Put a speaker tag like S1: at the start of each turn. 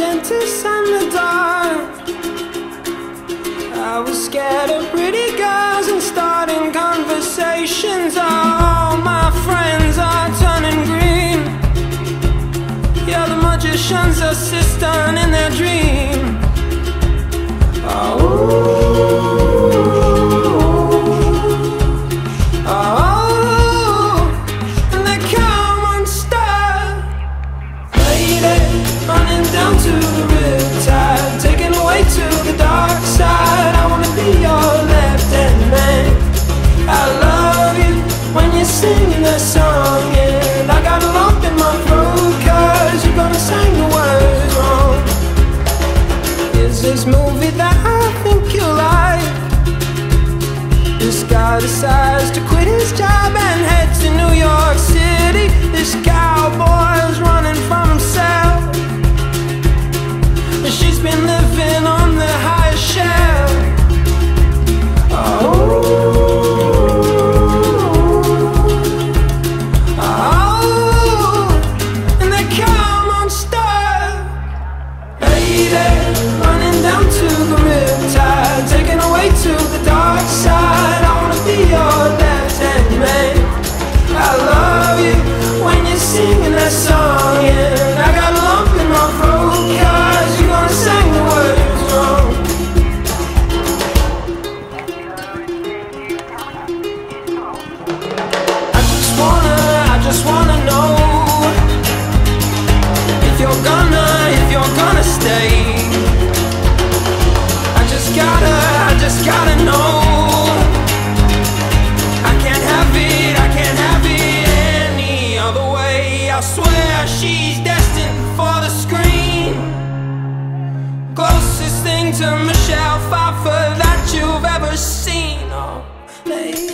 S1: kiss in the dark. I was scared of pretty girls and starting conversations. All my friends are turning green. Yeah, the magician's assistant in their dream. Oh, singing song, and I got lump in my you're gonna sing the words wrong. Is this movie that I think you like? This guy decides to quit his job and head to New York City. This cowboy's she's destined for the screen. Closest thing to Michelle Pfeiffer that you've ever seen. Oh, lady.